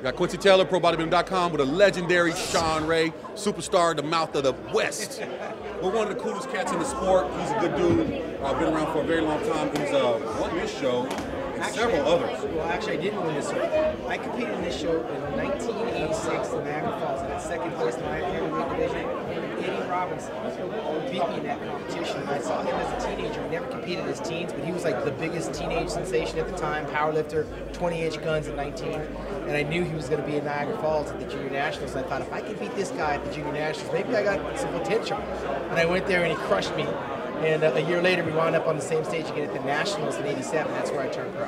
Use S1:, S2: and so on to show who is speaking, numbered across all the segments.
S1: Got Quincy Taylor, ProBodybuilding.com, with a legendary Shawn Ray, superstar, the mouth of the West. We're one of the coolest cats in the sport. He's a good dude. I've uh, been around for a very long time. He's uh, won this show and several others.
S2: Well, actually, I didn't win this show. I competed in this show in 1986 in Niagara Falls. I got second place in my heavyweight division. Eddie Robinson beat me in that competition. I saw him as a teenager. He never competed as teens, but he was like the biggest teenage sensation at the time, powerlifter, 20-inch guns at 19. And I knew he was going to be in Niagara Falls at the Junior Nationals. And I thought if I could beat this guy at the Junior Nationals, maybe I got some potential. And I went there and he crushed me. And uh, a year later, we wound up on the same stage again at the Nationals in '87. That's where I turned pro.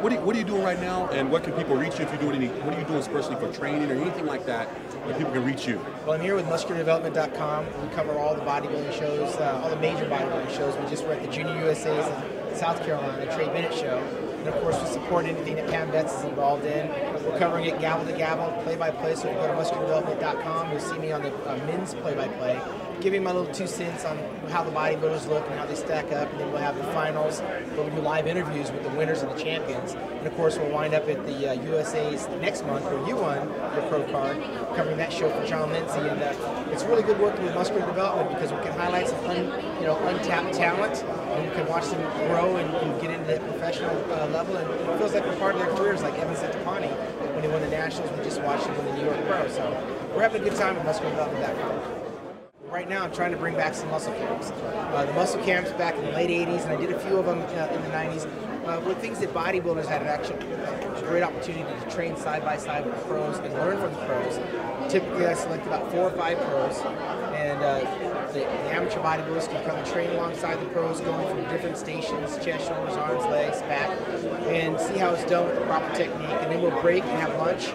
S1: What are, you, what are you doing right now, and what can people reach you if you're doing any? What are you doing especially for training or anything like that, where people can reach you?
S2: Well, I'm here with musculardevelopment.com. We cover all the bodybuilding shows, uh, all the major bodybuilding shows. We just were at the Junior USA's South Carolina, the Trey Bennett show. And of course, we support anything that Pam Betts is involved in. We're covering it gavel to gavel, play by play. So if you go to musculardevelopment.com, you'll see me on the uh, men's play by play, giving my little two cents on how the bodybuilders look and how they stack up. And then we'll have the finals where we do live interviews with the winners and the champions. And of course, we'll wind up at the uh, USA's next month where you won your pro card, covering that show for Jon Lindsay. And uh, it's really good working with muscular development because we can highlight some un, you know untapped talent and we can watch them grow and, and get into that professional uh, level. And it feels like we're part of their careers, like Evan Centopani when he won the Nationals. We just watched him win the New York Pro. So we're having a good time at musculardevelopment.com. Right now, I'm trying to bring back some muscle camps. Uh, the muscle camps back in the late 80s, and I did a few of them uh, in the 90s, uh, were things that bodybuilders had an actually a great opportunity to train side by side with the pros and learn from the pros. Typically, I select about four or five pros, and uh, the, the amateur bodybuilders can come and train alongside the pros, going from different stations, chest, shoulders, arms, legs, back, and see how it's done with the proper technique. And then we'll break and have lunch,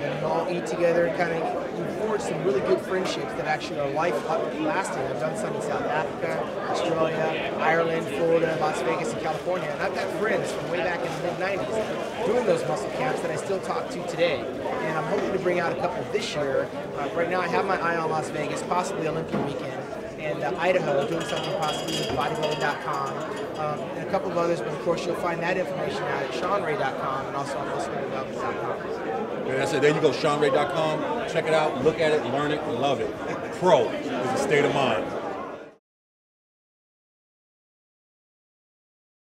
S2: and all eat together and kind of forge some really good friendships that actually are life lasting. I've done some in South Africa, Australia, Ireland, Florida, Las Vegas, and California. And I've got friends from way back in the mid 90s doing those muscle camps that I still talk to today. And I'm hoping to bring out a couple this year. Uh, right now, I have my eye on Las Vegas, possibly Olympia weekend and uh, Idaho, doing something possibly with bodybuilding.com, um, and a couple of others, but of course you'll find that information out at ShawnRay.com and also on musculardevelopment.com.
S1: There you go, ShawnRay.com. Check it out, look at it, learn it, love it. Pro is a state of mind.